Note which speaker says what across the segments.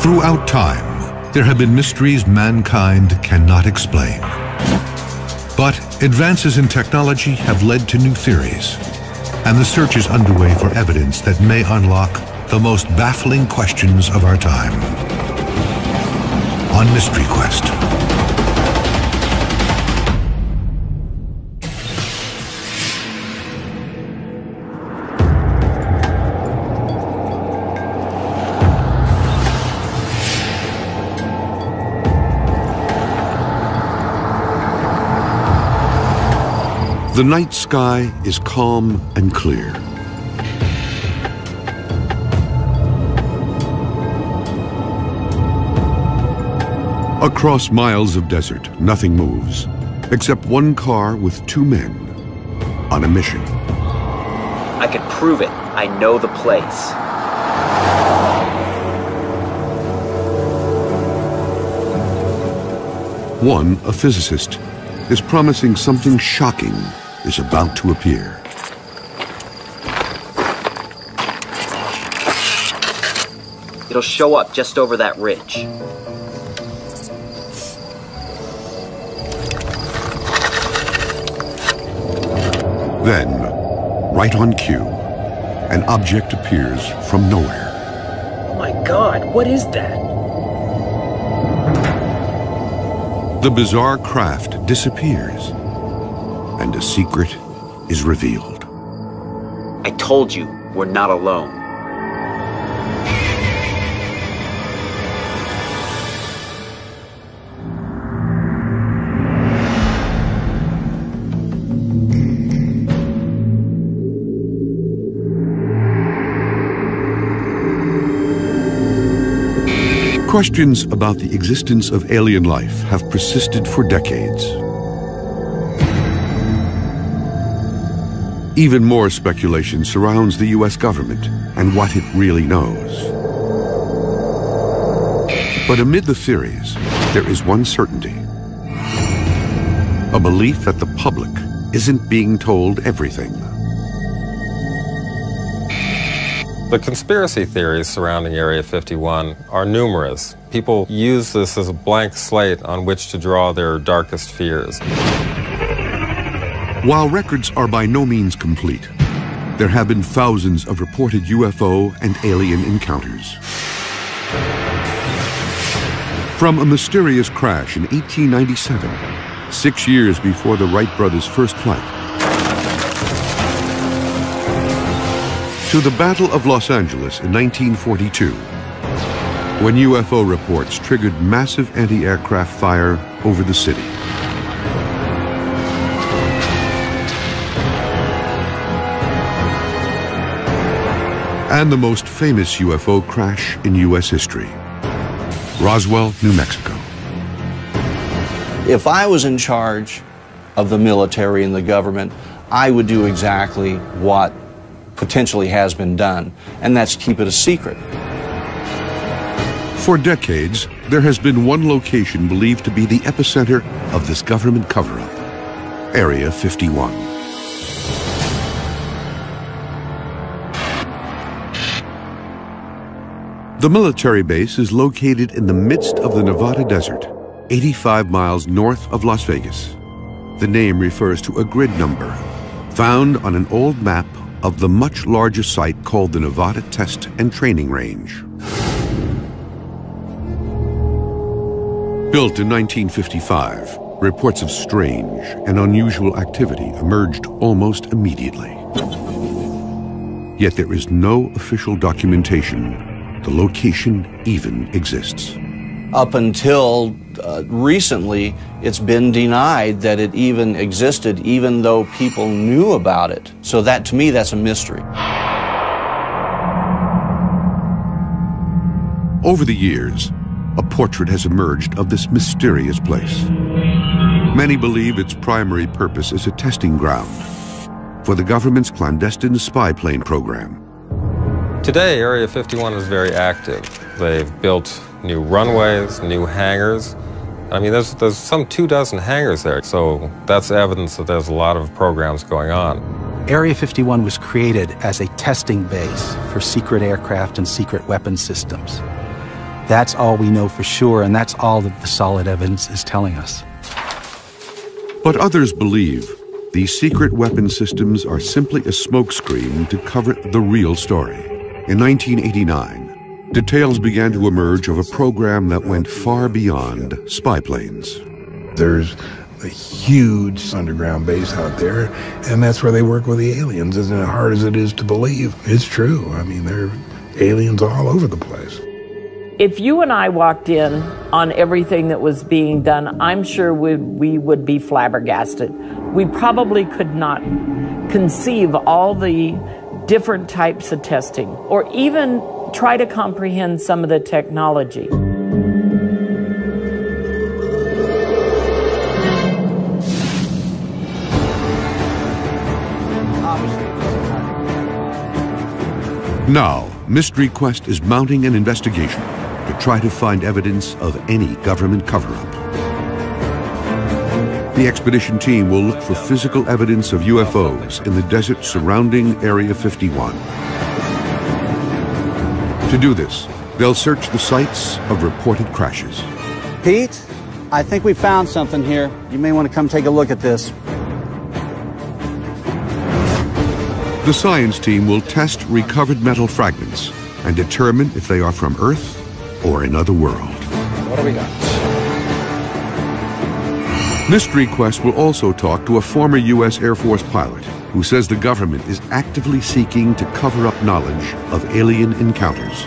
Speaker 1: Throughout time, there have been mysteries mankind cannot explain. But advances in technology have led to new theories, and the search is underway for evidence that may unlock the most baffling questions of our time. On Mystery Quest. The night sky is calm and clear. Across miles of desert, nothing moves, except one car with two men on a mission.
Speaker 2: I could prove it. I know the place.
Speaker 1: One, a physicist, is promising something shocking is about to appear.
Speaker 2: It'll show up just over that ridge.
Speaker 1: Then, right on cue, an object appears from nowhere.
Speaker 2: Oh my god, what is that?
Speaker 1: The bizarre craft disappears, and a secret is revealed.
Speaker 2: I told you, we're not alone.
Speaker 1: Questions about the existence of alien life have persisted for decades. Even more speculation surrounds the U.S. government and what it really knows. But amid the theories, there is one certainty. A belief that the public isn't being told everything.
Speaker 3: The conspiracy theories surrounding Area 51 are numerous. People use this as a blank slate on which to draw their darkest fears.
Speaker 1: While records are by no means complete, there have been thousands of reported UFO and alien encounters. From a mysterious crash in 1897, six years before the Wright brothers' first flight, to the Battle of Los Angeles in 1942, when UFO reports triggered massive anti-aircraft fire over the city. And the most famous UFO crash in U.S. history, Roswell, New Mexico.
Speaker 4: If I was in charge of the military and the government, I would do exactly what potentially has been done, and that's keep it a secret.
Speaker 1: For decades, there has been one location believed to be the epicenter of this government cover-up, Area 51. The military base is located in the midst of the Nevada desert, 85 miles north of Las Vegas. The name refers to a grid number found on an old map of the much larger site called the Nevada Test and Training Range. Built in 1955, reports of strange and unusual activity emerged almost immediately. Yet there is no official documentation the location even exists.
Speaker 4: Up until uh, recently, it's been denied that it even existed, even though people knew about it. So that, to me, that's a mystery.
Speaker 1: Over the years, a portrait has emerged of this mysterious place. Many believe its primary purpose is a testing ground for the government's clandestine spy plane program.
Speaker 3: Today, Area 51 is very active. They've built new runways, new hangars. I mean, there's, there's some two dozen hangars there, so that's evidence that there's a lot of programs going on.
Speaker 5: Area 51 was created as a testing base for secret aircraft and secret weapon systems. That's all we know for sure, and that's all that the solid evidence is telling us.
Speaker 1: But others believe these secret weapon systems are simply a smokescreen to cover the real story. In 1989, details began to emerge of a program that went far beyond spy planes.
Speaker 6: There's a huge underground base out there, and that's where they work with the aliens. As hard as it is to believe, it's true. I mean, there are aliens all over the place.
Speaker 7: If you and I walked in on everything that was being done, I'm sure we, we would be flabbergasted. We probably could not conceive all the different types of testing or even try to comprehend some of the technology.
Speaker 1: Now, Mystery Quest is mounting an investigation to try to find evidence of any government cover up. The expedition team will look for physical evidence of UFOs in the desert surrounding Area 51. To do this, they'll search the sites of reported crashes.
Speaker 4: Pete, I think we found something here. You may want to come take a look at this.
Speaker 1: The science team will test recovered metal fragments and determine if they are from Earth or another world.
Speaker 3: What do we got?
Speaker 1: Mystery Quest will also talk to a former U.S. Air Force pilot who says the government is actively seeking to cover up knowledge of alien encounters.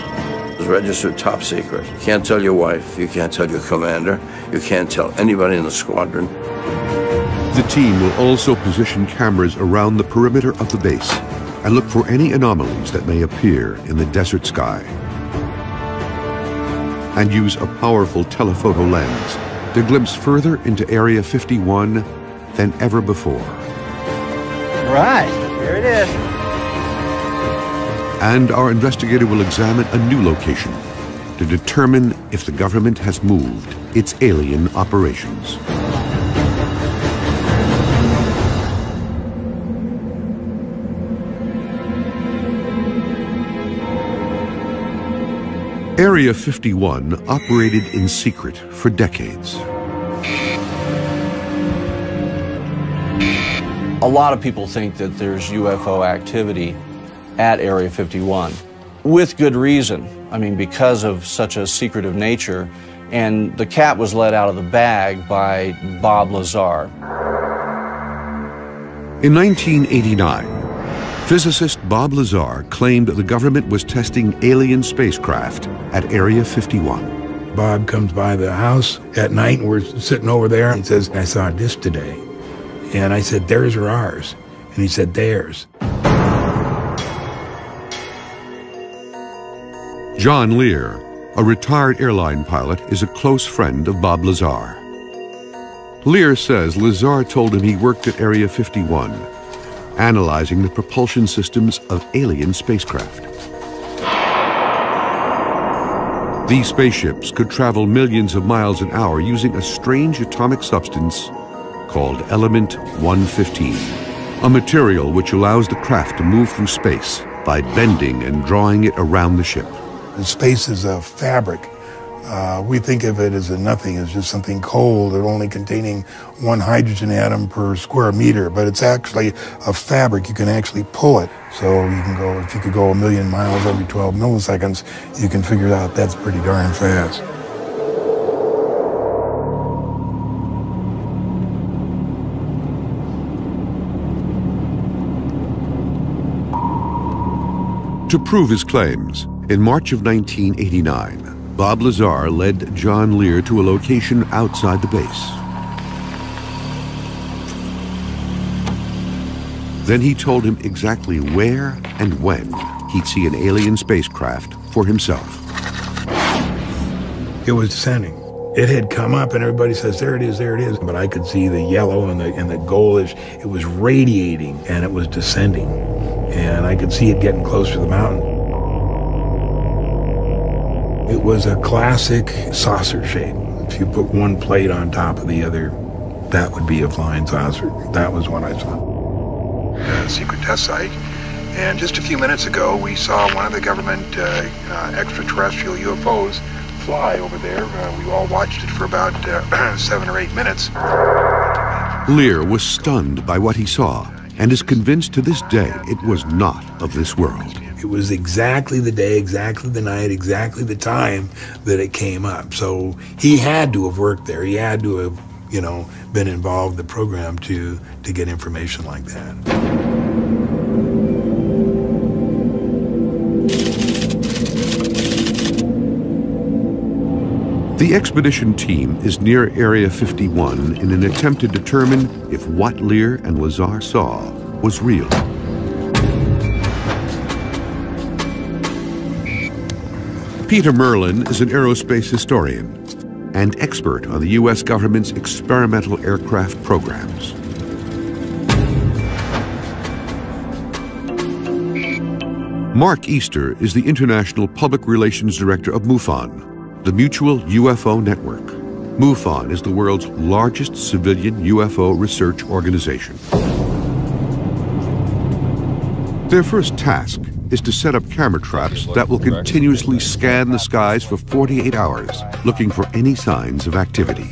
Speaker 8: It's registered top secret. You can't tell your wife, you can't tell your commander, you can't tell anybody in the squadron.
Speaker 1: The team will also position cameras around the perimeter of the base and look for any anomalies that may appear in the desert sky. And use a powerful telephoto lens to glimpse further into Area 51 than ever before.
Speaker 4: Right, here it is.
Speaker 1: And our investigator will examine a new location to determine if the government has moved its alien operations. Area 51 operated in secret for decades.
Speaker 4: A lot of people think that there's UFO activity at Area 51 with good reason. I mean, because of such a secretive nature. And the cat was let out of the bag by Bob Lazar.
Speaker 1: In 1989, physicist Bob Lazar claimed the government was testing alien spacecraft at Area 51.
Speaker 6: Bob comes by the house at night, and we're sitting over there, and says, I saw a disc today. And I said, theirs or ours? And he said, theirs.
Speaker 1: John Lear, a retired airline pilot, is a close friend of Bob Lazar. Lear says Lazar told him he worked at Area 51, analyzing the propulsion systems of alien spacecraft. These spaceships could travel millions of miles an hour using a strange atomic substance called Element 115, a material which allows the craft to move through space by bending and drawing it around the ship.
Speaker 6: Space is a fabric. Uh, we think of it as a nothing, as just something cold or only containing one hydrogen atom per square meter, but it's actually a fabric. You can actually pull it. So you can go, if you could go a million miles every 12 milliseconds, you can figure out that's pretty darn fast.
Speaker 1: To prove his claims, in March of 1989, Bob Lazar led John Lear to a location outside the base. Then he told him exactly where and when he'd see an alien spacecraft for himself.
Speaker 6: It was descending. It had come up, and everybody says, "There it is, there it is." But I could see the yellow and the and the goldish. It was radiating, and it was descending, and I could see it getting close to the mountain. It was a classic saucer shape. If you put one plate on top of the other, that would be a flying saucer. That was what I saw.
Speaker 9: A secret test site. And just a few minutes ago, we saw one of the government uh, uh, extraterrestrial UFOs
Speaker 10: fly over there. Uh, we all watched it for about uh, seven or eight minutes.
Speaker 1: Lear was stunned by what he saw and is convinced to this day it was not of this world.
Speaker 6: It was exactly the day, exactly the night, exactly the time that it came up. So he had to have worked there. He had to have, you know, been involved in the program to to get information like that.
Speaker 1: The expedition team is near Area 51 in an attempt to determine if what Lear and Lazar saw was real. Peter Merlin is an aerospace historian and expert on the U.S. government's experimental aircraft programs. Mark Easter is the International Public Relations Director of MUFON, the Mutual UFO Network. MUFON is the world's largest civilian UFO research organization. Their first task is to set up camera traps that will continuously scan the skies for 48 hours, looking for any signs of activity.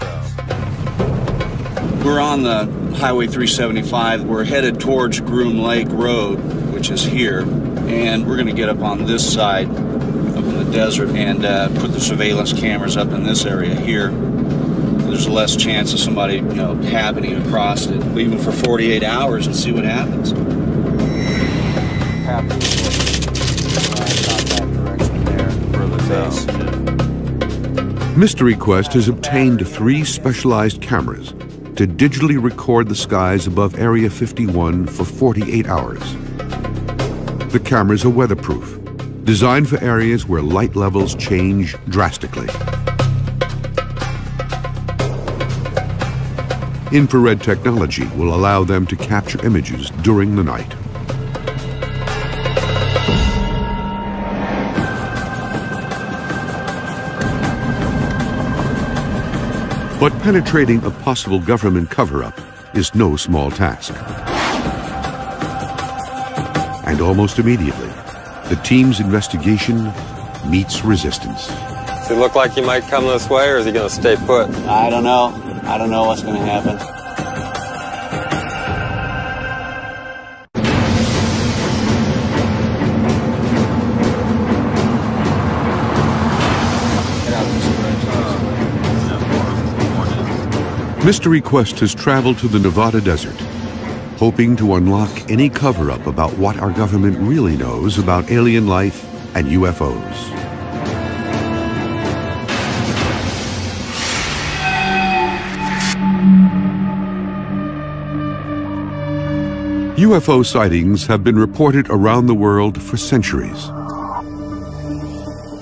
Speaker 11: We're on the Highway 375. We're headed towards Groom Lake Road, which is here, and we're going to get up on this side up in the desert and uh, put the surveillance cameras up in this area here. There's less chance of somebody, you know, happening across it, even for 48 hours, and see what happens.
Speaker 1: Mystery Quest has obtained three specialized cameras to digitally record the skies above Area 51 for 48 hours. The cameras are weatherproof designed for areas where light levels change drastically. Infrared technology will allow them to capture images during the night. But penetrating a possible government cover-up is no small task. And almost immediately, the team's investigation meets resistance.
Speaker 3: Does he look like he might come this way, or is he going to stay put?
Speaker 11: I don't know. I don't know what's going to happen.
Speaker 1: Mystery Quest has traveled to the Nevada desert hoping to unlock any cover up about what our government really knows about alien life and UFOs. UFO sightings have been reported around the world for centuries.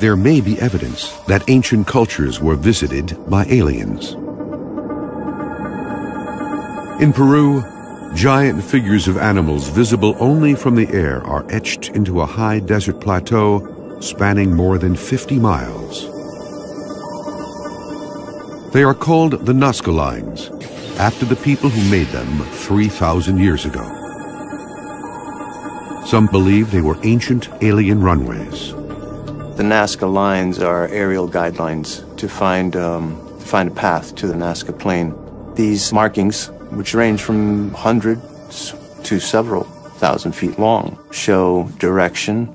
Speaker 1: There may be evidence that ancient cultures were visited by aliens. In Peru, Giant figures of animals visible only from the air are etched into a high desert plateau spanning more than 50 miles. They are called the Nazca Lines, after the people who made them 3,000 years ago. Some believe they were ancient alien runways.
Speaker 12: The Nazca Lines are aerial guidelines to find, um, find a path to the Nazca Plain. These markings which range from hundreds to several thousand feet long, show direction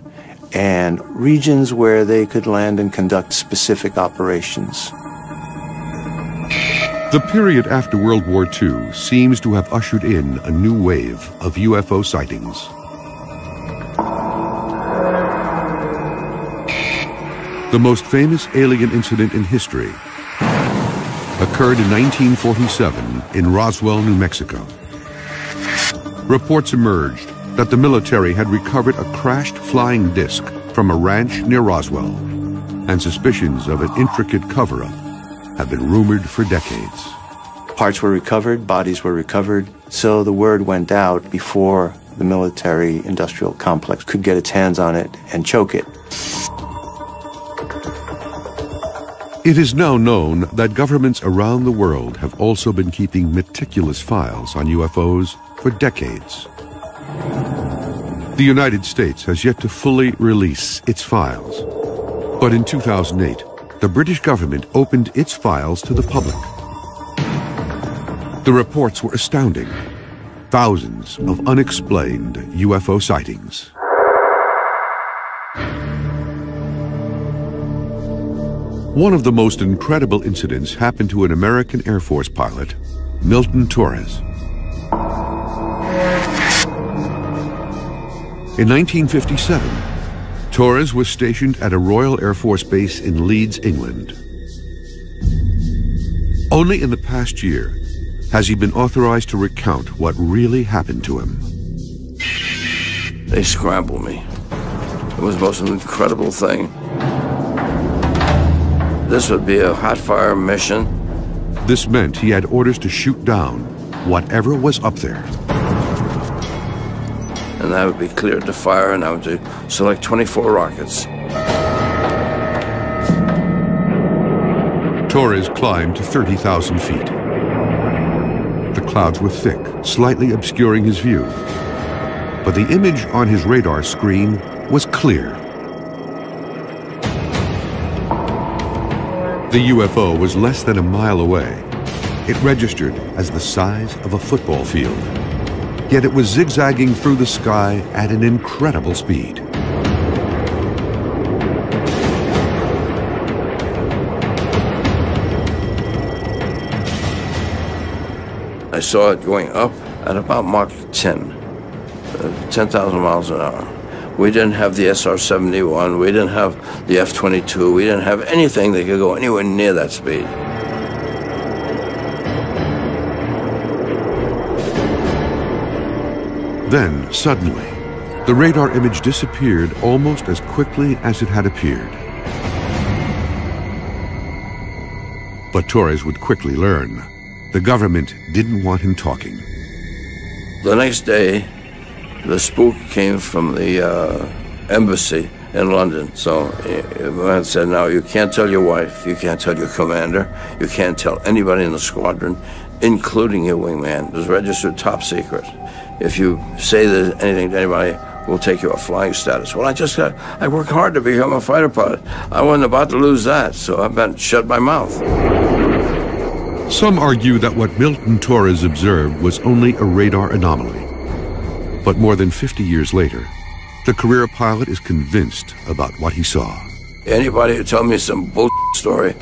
Speaker 12: and regions where they could land and conduct specific operations.
Speaker 1: The period after World War II seems to have ushered in a new wave of UFO sightings. The most famous alien incident in history occurred in 1947 in Roswell, New Mexico. Reports emerged that the military had recovered a crashed flying disc from a ranch near Roswell, and suspicions of an intricate cover-up have been rumored for decades.
Speaker 12: Parts were recovered, bodies were recovered, so the word went out before the military industrial complex could get its hands on it and choke it.
Speaker 1: It is now known that governments around the world have also been keeping meticulous files on UFOs for decades. The United States has yet to fully release its files. But in 2008, the British government opened its files to the public. The reports were astounding. Thousands of unexplained UFO sightings. One of the most incredible incidents happened to an American Air Force pilot, Milton Torres. In 1957, Torres was stationed at a Royal Air Force base in Leeds, England. Only in the past year has he been authorized to recount what really happened to him.
Speaker 8: They scrambled me. It was the most incredible thing. This would be a hot fire mission.
Speaker 1: This meant he had orders to shoot down whatever was up there.
Speaker 8: And I would be cleared to fire, and I would select 24 rockets.
Speaker 1: Torres climbed to 30,000 feet. The clouds were thick, slightly obscuring his view. But the image on his radar screen was clear. The UFO was less than a mile away. It registered as the size of a football field. Yet it was zigzagging through the sky at an incredible speed.
Speaker 8: I saw it going up at about Mach 10, uh, 10,000 miles an hour. We didn't have the SR-71, we didn't have the F-22, we didn't have anything that could go anywhere near that speed.
Speaker 1: Then, suddenly, the radar image disappeared almost as quickly as it had appeared. But Torres would quickly learn. The government didn't want him talking.
Speaker 8: The next day, the spook came from the uh, embassy in London. So the man said, now you can't tell your wife, you can't tell your commander, you can't tell anybody in the squadron, including your wingman. It's registered top secret. If you say anything to anybody, we'll take you off flying status. Well, I just got, I worked hard to become a fighter pilot. I wasn't about to lose that, so I been shut my mouth.
Speaker 1: Some argue that what Milton Torres observed was only a radar anomaly. But more than 50 years later, the career pilot is convinced about what he saw.
Speaker 8: Anybody who tell me some bullshit story,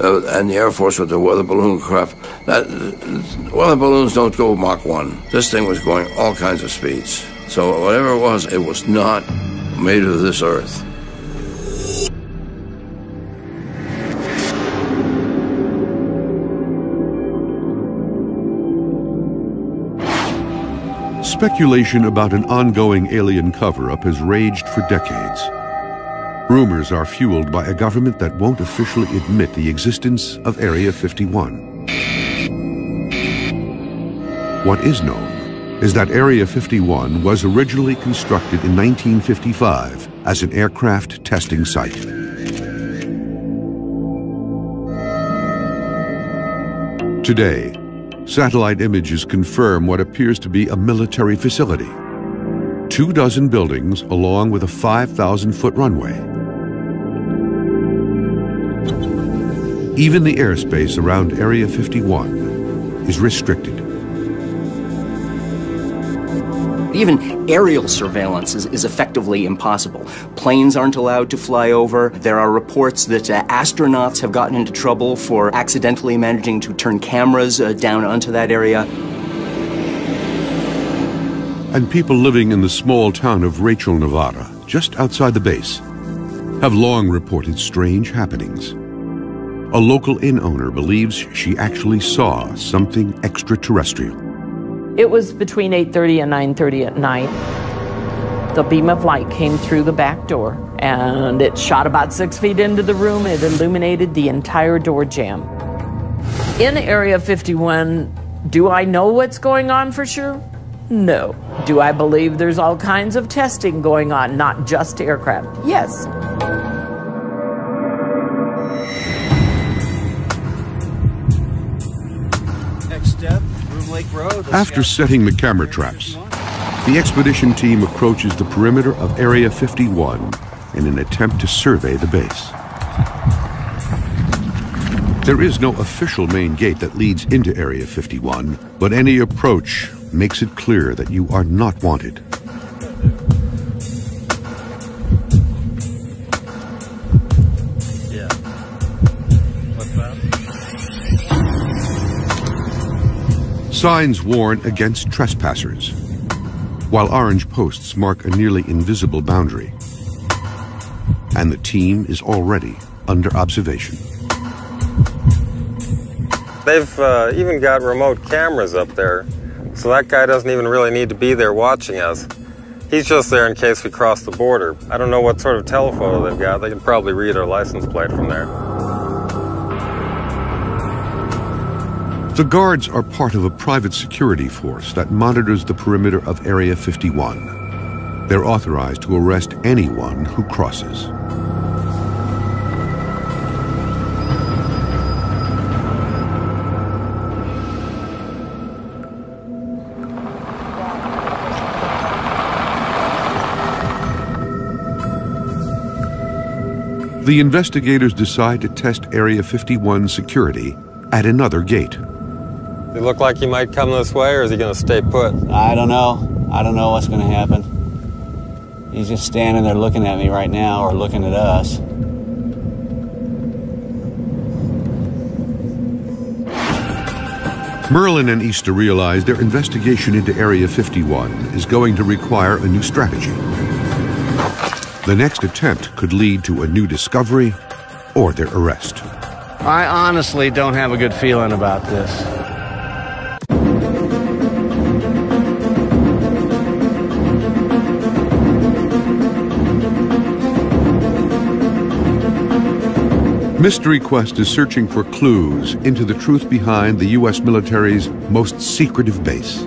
Speaker 8: uh, and the Air Force with the weather balloon crap, that uh, weather balloons don't go Mach 1. This thing was going all kinds of speeds. So whatever it was, it was not made of this earth.
Speaker 1: Speculation about an ongoing alien cover-up has raged for decades. Rumors are fueled by a government that won't officially admit the existence of Area 51. What is known is that Area 51 was originally constructed in 1955 as an aircraft testing site. Today, Satellite images confirm what appears to be a military facility. Two dozen buildings along with a 5,000-foot runway. Even the airspace around Area 51 is restricted.
Speaker 2: Even aerial surveillance is, is, effectively impossible. Planes aren't allowed to fly over. There are reports that uh, astronauts have gotten into trouble for accidentally managing to turn cameras uh, down onto that area.
Speaker 1: And people living in the small town of Rachel, Nevada, just outside the base, have long reported strange happenings. A local inn owner believes she actually saw something extraterrestrial.
Speaker 7: It was between 8:30 and 9:30 at night. The beam of light came through the back door and it shot about six feet into the room. It illuminated the entire door jamb. In Area 51, do I know what's going on for sure? No. Do I believe there's all kinds of testing going on, not just aircraft? Yes.
Speaker 1: After setting the camera traps, the expedition team approaches the perimeter of Area 51 in an attempt to survey the base. There is no official main gate that leads into Area 51, but any approach makes it clear that you are not wanted. Signs warn against trespassers, while orange posts mark a nearly invisible boundary. And the team is already under observation.
Speaker 3: They've uh, even got remote cameras up there, so that guy doesn't even really need to be there watching us. He's just there in case we cross the border. I don't know what sort of telephoto they've got. They can probably read our license plate from there.
Speaker 1: The guards are part of a private security force that monitors the perimeter of Area 51. They're authorized to arrest anyone who crosses. The investigators decide to test Area 51 security at another gate.
Speaker 3: Does he look like he might come this way, or is he going to stay put?
Speaker 4: I don't know. I don't know what's going to happen. He's just standing there looking at me right now, or looking at us.
Speaker 1: Merlin and Easter realize their investigation into Area 51 is going to require a new strategy. The next attempt could lead to a new discovery or their arrest.
Speaker 4: I honestly don't have a good feeling about this.
Speaker 1: Mystery Quest is searching for clues into the truth behind the U.S. military's most secretive base.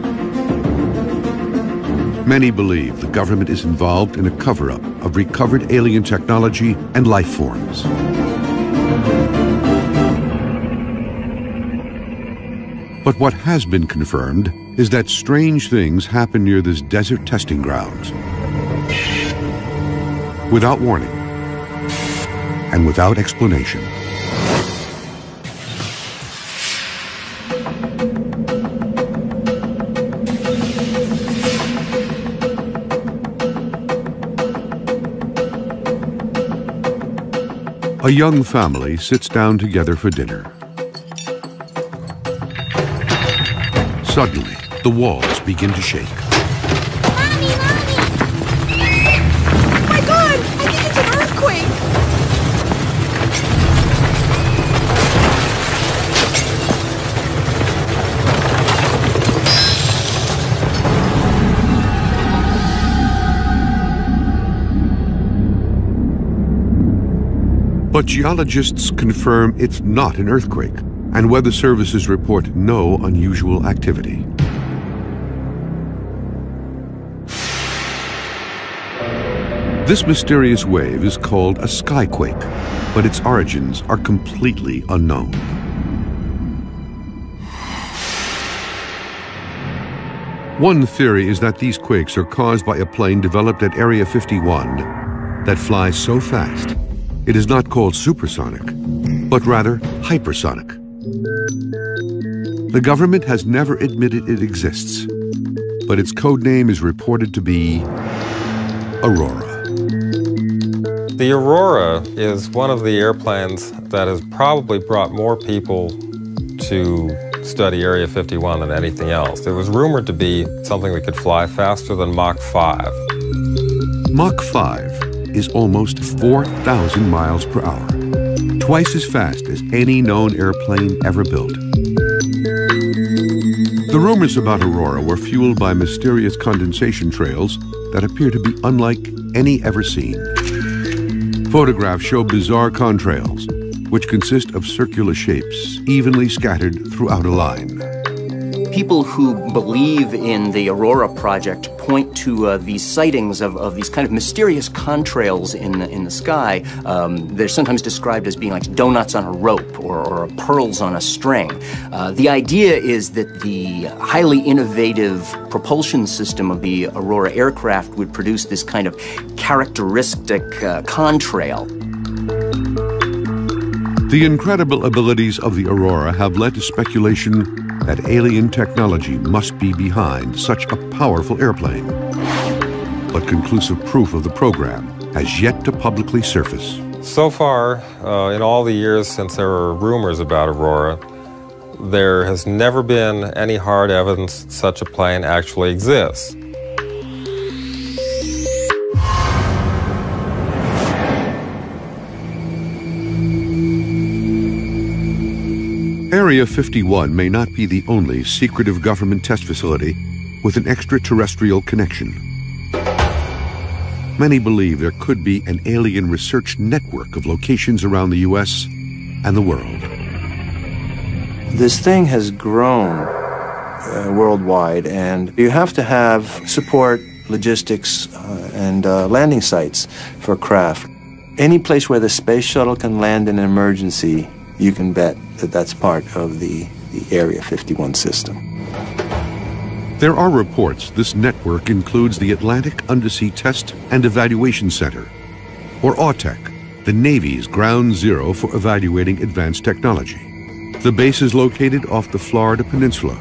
Speaker 1: Many believe the government is involved in a cover up of recovered alien technology and life forms. But what has been confirmed is that strange things happen near this desert testing grounds. Without warning and without explanation. A young family sits down together for dinner. Suddenly, the walls begin to shake. But geologists confirm it's not an earthquake, and weather services report no unusual activity. This mysterious wave is called a skyquake, but its origins are completely unknown. One theory is that these quakes are caused by a plane developed at Area 51 that flies so fast it is not called supersonic, but rather hypersonic. The government has never admitted it exists, but its code name is reported to be Aurora.
Speaker 3: The Aurora is one of the airplanes that has probably brought more people to study Area 51 than anything else. It was rumored to be something that could fly faster than Mach 5.
Speaker 1: Mach 5 is almost 4,000 miles per hour, twice as fast as any known airplane ever built. The rumors about Aurora were fueled by mysterious condensation trails that appear to be unlike any ever seen. Photographs show bizarre contrails, which consist of circular shapes evenly scattered throughout a line.
Speaker 2: People who believe in the Aurora project point to uh, these sightings of, of these kind of mysterious contrails in the, in the sky. Um, they're sometimes described as being like donuts on a rope or, or pearls on a string. Uh, the idea is that the highly innovative propulsion system of the Aurora aircraft would produce this kind of characteristic uh, contrail.
Speaker 1: The incredible abilities of the Aurora have led to speculation that alien technology must be behind such a powerful airplane. But conclusive proof of the program has yet to publicly surface.
Speaker 3: So far, uh, in all the years since there were rumors about Aurora, there has never been any hard evidence such a plane actually exists.
Speaker 1: Area 51 may not be the only secretive government test facility with an extraterrestrial connection. Many believe there could be an alien research network of locations around the U.S. and the world.
Speaker 12: This thing has grown uh, worldwide, and you have to have support, logistics, uh, and uh, landing sites for craft. Any place where the space shuttle can land in an emergency, you can bet that that's part of the, the Area 51 system.
Speaker 1: There are reports this network includes the Atlantic Undersea Test and Evaluation Center, or AUTEC, the Navy's ground zero for evaluating advanced technology. The base is located off the Florida Peninsula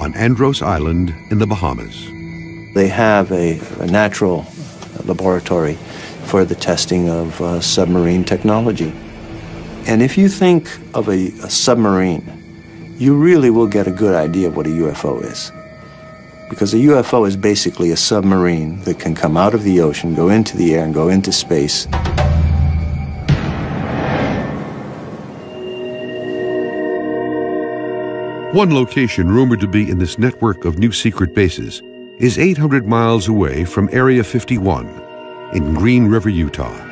Speaker 1: on Andros Island in the Bahamas.
Speaker 12: They have a, a natural laboratory for the testing of uh, submarine technology. And if you think of a, a, submarine, you really will get a good idea of what a UFO is. Because a UFO is basically a submarine that can come out of the ocean, go into the air, and go into space.
Speaker 1: One location rumored to be in this network of new secret bases is 800 miles away from Area 51 in Green River, Utah.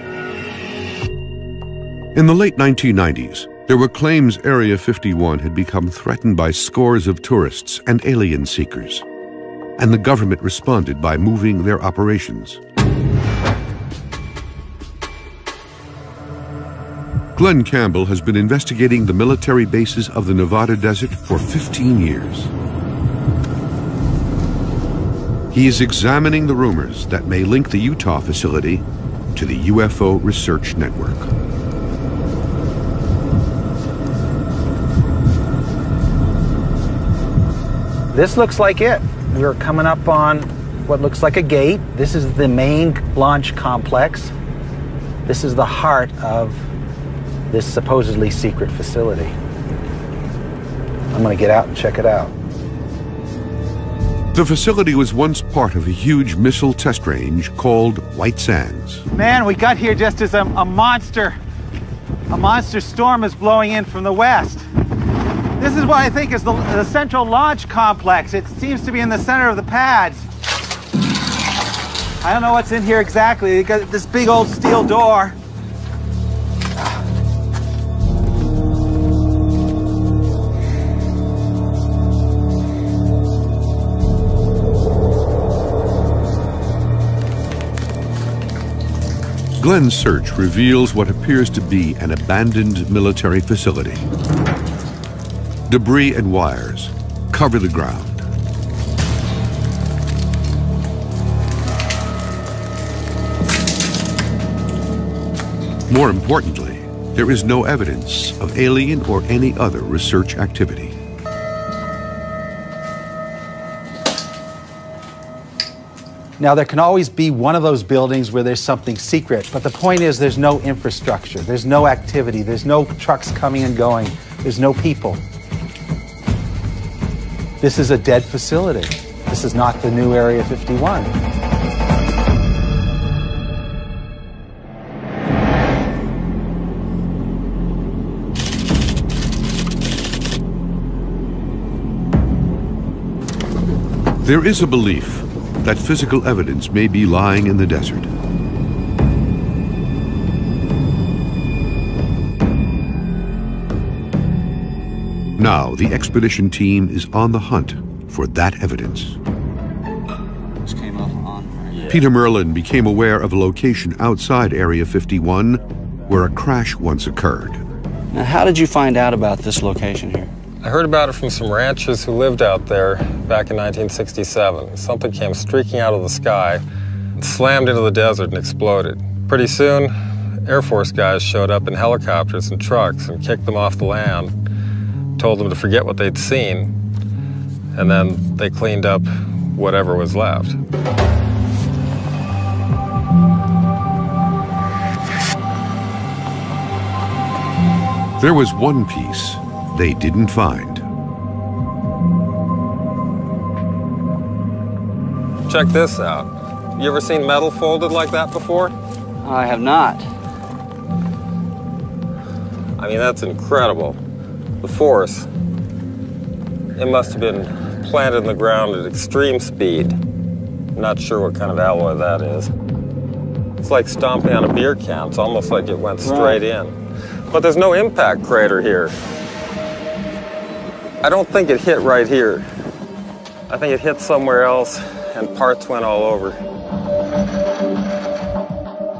Speaker 1: In the late 1990s, there were claims Area 51 had become threatened by scores of tourists and alien seekers, and the government responded by moving their operations. Glenn Campbell has been investigating the military bases of the Nevada desert for 15 years. He is examining the rumors that may link the Utah facility to the UFO Research Network.
Speaker 5: This looks like it. We're coming up on what looks like a gate. This is the main launch complex. This is the heart of this supposedly secret facility. I'm going to get out and check it out.
Speaker 1: The facility was once part of a huge missile test range called White Sands.
Speaker 13: Man, we got here just as a, a monster, a monster storm is blowing in from the west. This is what I think is the, the central launch complex. It seems to be in the center of the pads. I don't know what's in here exactly. They got this big old steel door.
Speaker 1: Glenn's search reveals what appears to be an abandoned military facility. Debris and wires cover the ground. More importantly, there is no evidence of alien or any other research activity.
Speaker 5: Now, there can always be one of those buildings where there's something secret, but the point is there's no infrastructure, there's no activity, there's no trucks coming and going, there's no people. This is a dead facility. This is not the new Area 51.
Speaker 1: There is a belief that physical evidence may be lying in the desert. Now, the expedition team is on the hunt for that evidence. Peter Merlin became aware of a location outside Area 51 where a crash once occurred.
Speaker 11: Now, how did you find out about this location here?
Speaker 3: I heard about it from some ranchers who lived out there back in 1967. Something came streaking out of the sky, slammed into the desert, and exploded. Pretty soon, Air Force guys showed up in helicopters and trucks and kicked them off the land, told them to forget what they'd seen, and then they cleaned up whatever was left.
Speaker 1: There was one piece they didn't find.
Speaker 3: Check this out. You ever seen metal folded like that before?
Speaker 11: I have not.
Speaker 3: I mean, that's incredible. The force, it must have been planted in the ground at extreme speed. Not sure what kind of alloy that is. It's like stomping on a beer can. It's almost like it went straight in. But there's no impact crater here. I don't think it hit right here. I think it hit somewhere else and parts went all over.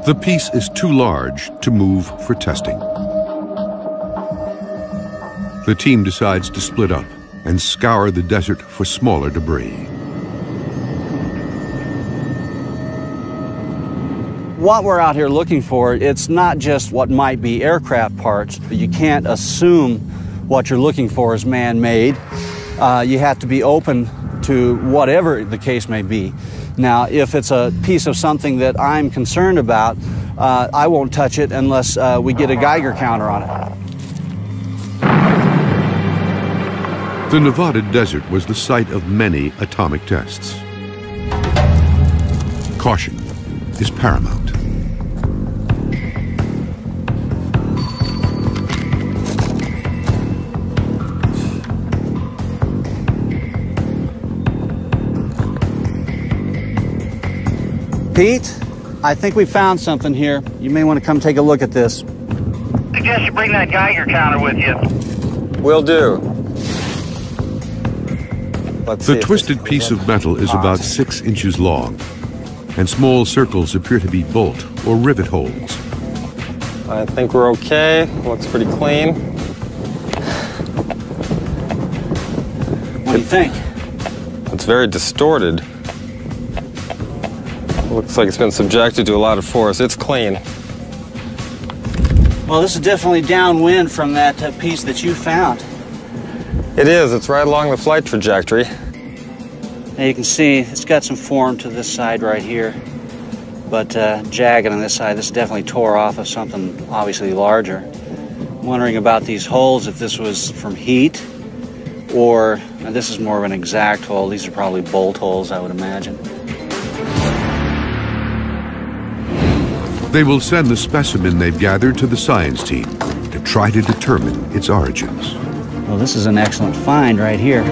Speaker 1: The piece is too large to move for testing. The team decides to split up and scour the desert for smaller debris.
Speaker 11: What we're out here looking for, it's not just what might be aircraft parts. You can't assume what you're looking for is man-made. Uh, you have to be open to whatever the case may be. Now, if it's a piece of something that I'm concerned about, uh, I won't touch it unless uh, we get a Geiger counter on it.
Speaker 1: The Nevada desert was the site of many atomic tests. Caution is paramount.
Speaker 11: Pete, I think we found something here. You may want to come take a look at this.
Speaker 14: Suggest you bring that Geiger counter with you.
Speaker 3: Will do. Let's
Speaker 1: the twisted piece of metal is about six inches long, and small circles appear to be bolt or rivet holes.
Speaker 3: I think we're okay. Looks pretty clean.
Speaker 11: What do you think?
Speaker 3: It's very distorted. Looks like it's been subjected to a lot of force. It's clean.
Speaker 11: Well, this is definitely downwind from that uh, piece that you found.
Speaker 3: It is. It's right along the flight trajectory.
Speaker 11: Now you can see it's got some form to this side right here, but uh, jagged on this side. This definitely tore off of something obviously larger. I'm wondering about these holes, if this was from heat or this is more of an exact hole. These are probably bolt holes, I would imagine.
Speaker 1: They will send the specimen they've gathered to the science team to try to determine its origins.
Speaker 11: Well, this is an excellent find right here.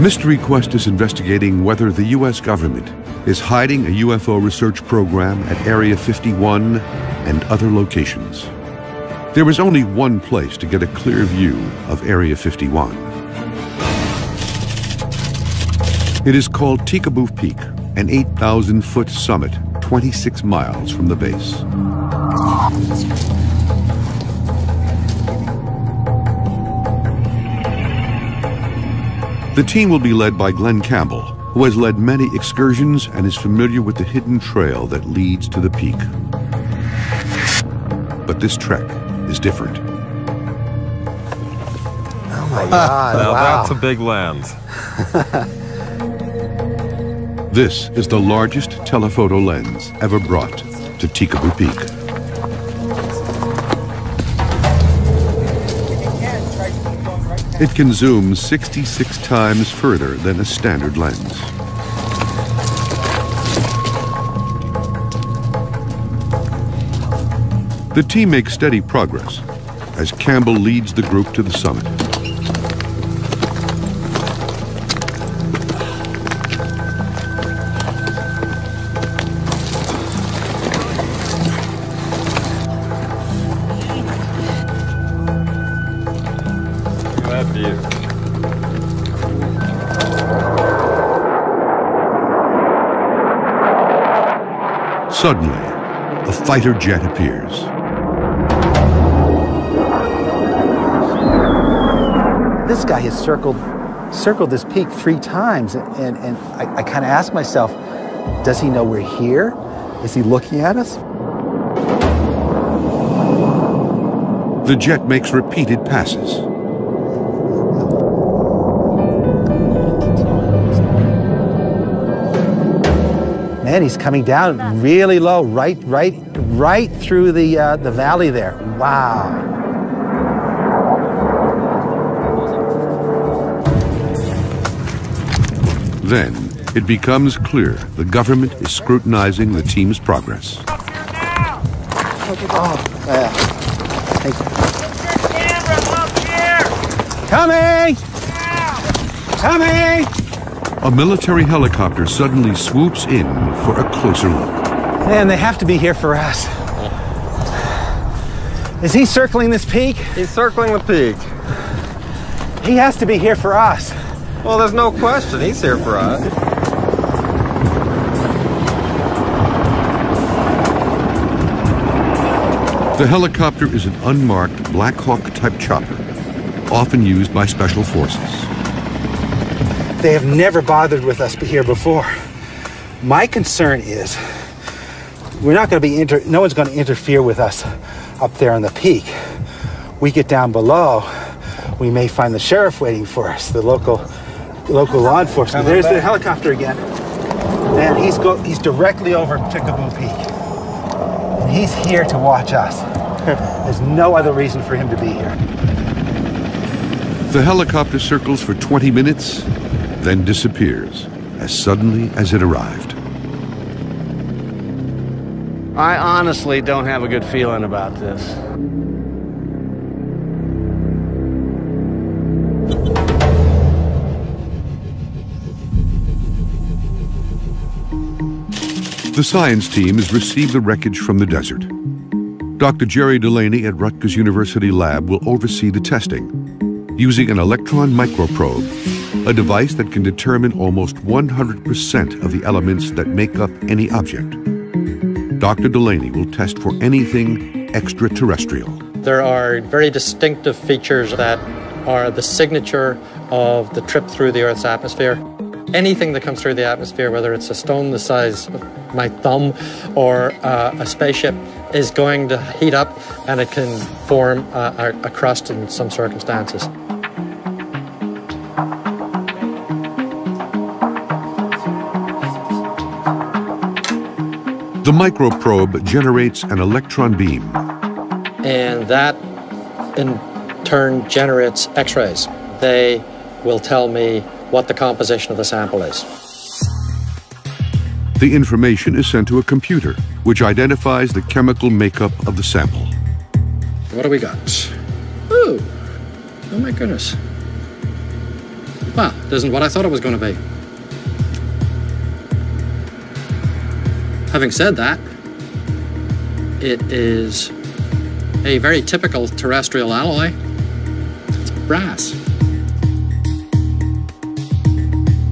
Speaker 1: Mystery Quest is investigating whether the U.S. government is hiding a UFO research program at Area 51 and other locations. There is only one place to get a clear view of Area 51. It is called Tikaboo Peak, an 8,000-foot summit 26 miles from the base. The team will be led by Glenn Campbell, who has led many excursions and is familiar with the hidden trail that leads to the peak. But this trek is different.
Speaker 15: Oh my God!
Speaker 3: now
Speaker 15: wow.
Speaker 3: that's a big lens.
Speaker 1: This is the largest telephoto lens ever brought to Tikaboo Peak. It can zoom 66 times further than a standard lens. The team makes steady progress as Campbell leads the group to the summit. Fighter jet appears.
Speaker 5: this guy has circled circled this peak three times, and, and, I, I kind of ask myself, does he know we're here? Is he looking at us?
Speaker 1: The jet makes repeated passes.
Speaker 5: Man, he's coming down really low, right, right, right through the uh, the valley there. Wow.
Speaker 1: Then it becomes clear the government is scrutinizing the team's progress.
Speaker 5: Oh, yeah. Thank you. Coming! Coming!
Speaker 1: A military helicopter suddenly swoops in for a closer look.
Speaker 5: Man, they have to be here for us. Is he circling this peak?
Speaker 3: He's circling the peak.
Speaker 5: He has to be here for us.
Speaker 3: Well, there's no question. He's here for us.
Speaker 1: The helicopter is an unmarked Black Hawk type chopper, often used by special forces.
Speaker 5: They have never bothered with us here before. My concern is we're not going to be inter- no one's going to interfere with us up there on the peak. We get down below, we may find the sheriff waiting for us, the local local law enforcement. There's the helicopter again. And he's go he's directly over Tikaboo Peak. And he's here to watch us. There's no other reason for him to be here.
Speaker 1: The helicopter circles for 20 minutes, then disappears as suddenly as it arrived.
Speaker 11: I honestly don't have a good feeling about this.
Speaker 1: The science team has received the wreckage from the desert. Dr. Jerry Delaney at Rutgers University Lab will oversee the testing using an electron microprobe, a device that can determine almost 100% of the elements that make up any object. Dr. Delaney will test for anything extraterrestrial.
Speaker 15: There are very distinctive features that are the signature of the trip through the Earth's atmosphere. Anything that comes through the atmosphere, whether it's a stone the size of my thumb or uh, a spaceship, is going to heat up and it can form a, a crust in some circumstances.
Speaker 1: The microprobe generates an electron beam.
Speaker 15: And that in turn generates X rays. They will tell me what the composition of the sample is.
Speaker 1: The information is sent to a computer, which identifies the chemical makeup of the sample.
Speaker 15: What do we got? Ooh, oh my goodness. Wow, this isn't what I thought it was going to be. Having said that, it is a very typical terrestrial alloy. It's brass.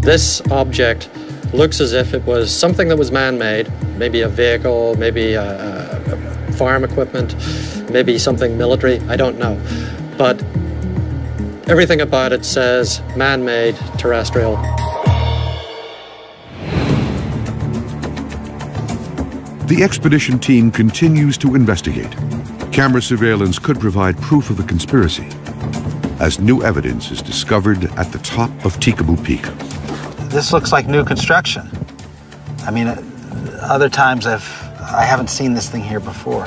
Speaker 15: This object looks as if it was something that was man-made, maybe a vehicle, maybe a, a, a farm equipment, maybe something military, I don't know. But everything about it says man-made, terrestrial.
Speaker 1: The expedition team continues to investigate. Camera surveillance could provide proof of the conspiracy as new evidence is discovered at the top of Tikaboo Peak.
Speaker 5: This looks like new construction. I mean, uh, other times I've I haven't seen this thing here before.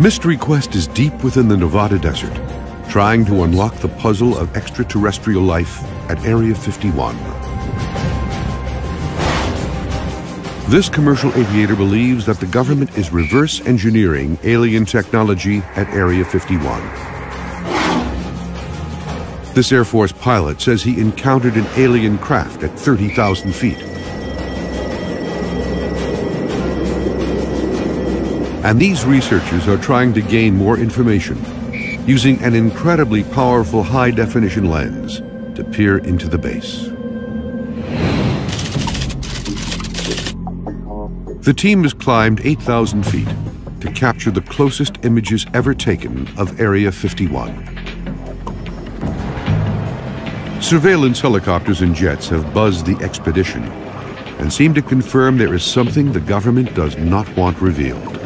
Speaker 1: Mystery Quest is deep within the Nevada desert, trying to unlock the puzzle of extraterrestrial life at Area 51. This commercial aviator believes that the government is reverse engineering alien technology at Area 51. This Air Force pilot says he encountered an alien craft at 30,000 feet. And these researchers are trying to gain more information using an incredibly powerful high definition lens to peer into the base. The team has climbed 8,000 feet to capture the closest images ever taken of Area 51. Surveillance helicopters and jets have buzzed the expedition and seem to confirm there is something the government does not want revealed.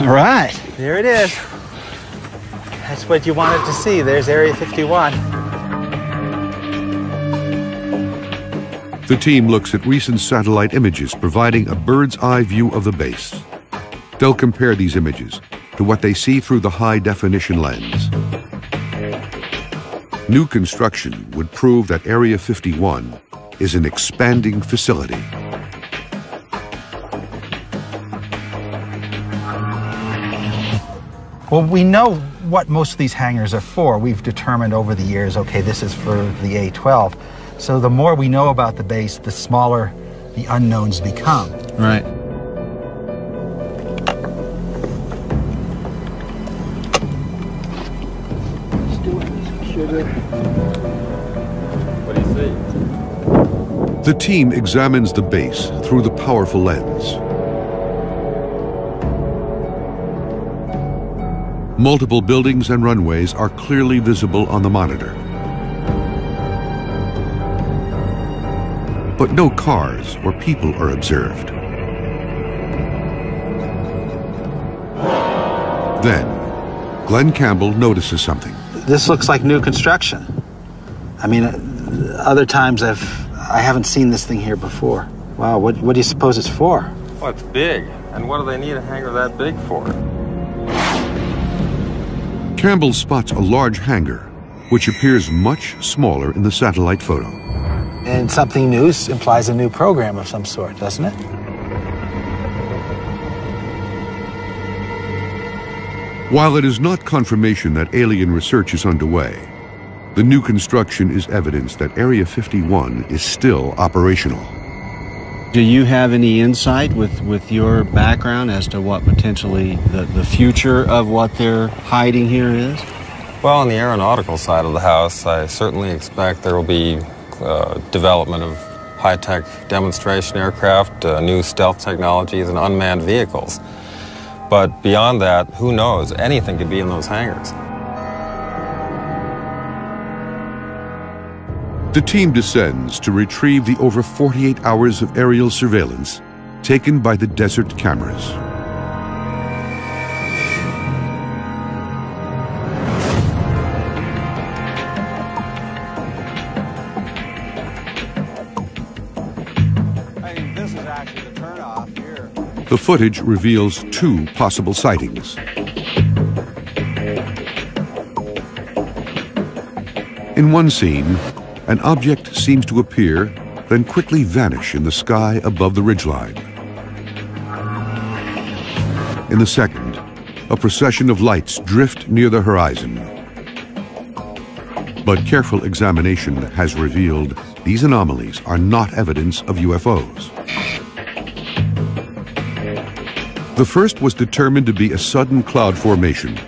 Speaker 5: All right, there it is. That's what you wanted to see. There's Area 51.
Speaker 1: The team looks at recent satellite images providing a bird's eye view of the base. They'll compare these images to what they see through the high definition lens. New construction would prove that Area 51 is an expanding facility.
Speaker 5: Well, we know what most of these hangars are for. We've determined over the years, okay, this is for the A-12. So the more we know about the base, the smaller the unknowns become.
Speaker 11: Right.
Speaker 3: What do you see?
Speaker 1: The team examines the base through the powerful lens. Multiple buildings and runways are clearly visible on the monitor. But no cars or people are observed. Then, Glenn Campbell notices something.
Speaker 5: This looks like new construction. I mean, other times I've I haven't seen this thing here before. Wow, what what do you suppose it's for?
Speaker 3: Well, it's big. And what do they need a hangar that big for?
Speaker 1: Campbell spots a large hangar, which appears much smaller in the satellite photo.
Speaker 5: And something new implies a new program of some sort, doesn't it?
Speaker 1: While it is not confirmation that alien research is underway, the new construction is evidence that Area 51 is still operational.
Speaker 11: Do you have any insight with, with your background as to what potentially the, the future of what they're hiding here is?
Speaker 3: Well, on the aeronautical side of the house, I certainly expect there will be uh, development of high tech demonstration aircraft, uh, new stealth technologies, and unmanned vehicles. But beyond that, who knows? Anything could be in those hangars.
Speaker 1: The team descends to retrieve the over 48 hours of aerial surveillance taken by the desert cameras.
Speaker 11: This is actually the turnoff here.
Speaker 1: The footage reveals two possible sightings. In one scene, an object seems to appear, then quickly vanish in the sky above the ridgeline. In the second, a procession of lights drift near the horizon. But careful examination has revealed these anomalies are not evidence of UFOs. The first was determined to be a sudden cloud formation.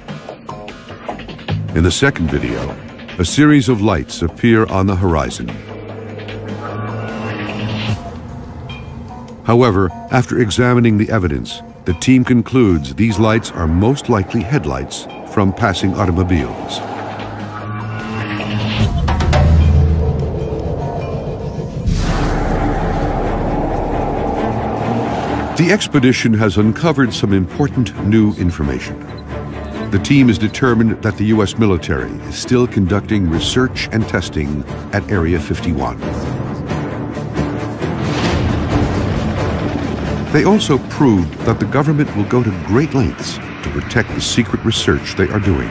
Speaker 1: In the second video, a series of lights appear on the horizon. However, after examining the evidence, the team concludes these lights are most likely headlights from passing automobiles. The expedition has uncovered some important new information. The team is determined that the U.S. military is still conducting research and testing at Area 51. They also proved that the government will go to great lengths to protect the secret research they are doing.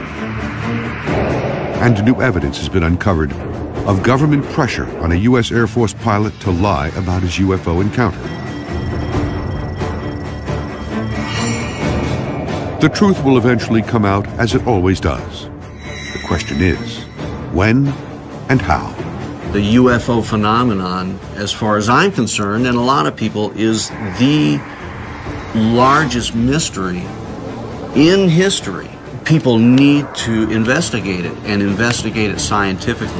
Speaker 1: And new evidence has been uncovered of government pressure on a U.S. Air Force pilot to lie about his UFO encounter. The truth will eventually come out as it always does. The question is, when and how?
Speaker 11: The UFO phenomenon, as far as I'm concerned, and a lot of people, is the largest mystery in history. People need to investigate it and investigate it scientifically.